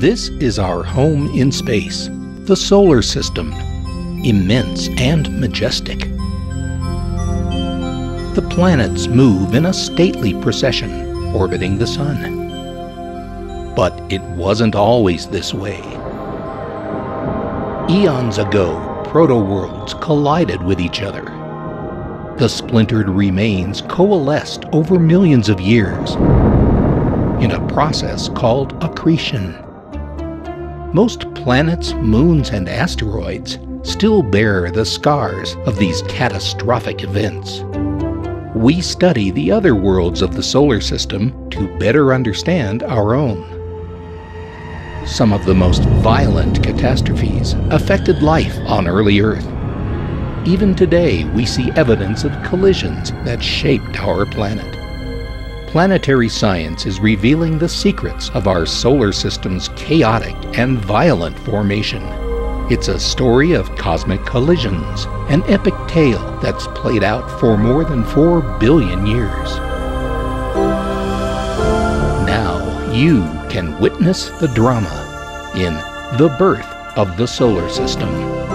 This is our home in space, the solar system, immense and majestic. The planets move in a stately procession, orbiting the sun. But it wasn't always this way. Eons ago, proto-worlds collided with each other. The splintered remains coalesced over millions of years in a process called accretion. Most planets, moons, and asteroids still bear the scars of these catastrophic events. We study the other worlds of the solar system to better understand our own. Some of the most violent catastrophes affected life on early Earth. Even today, we see evidence of collisions that shaped our planet. Planetary science is revealing the secrets of our solar system's chaotic and violent formation. It's a story of cosmic collisions, an epic tale that's played out for more than 4 billion years. Now you can witness the drama in The Birth of the Solar System.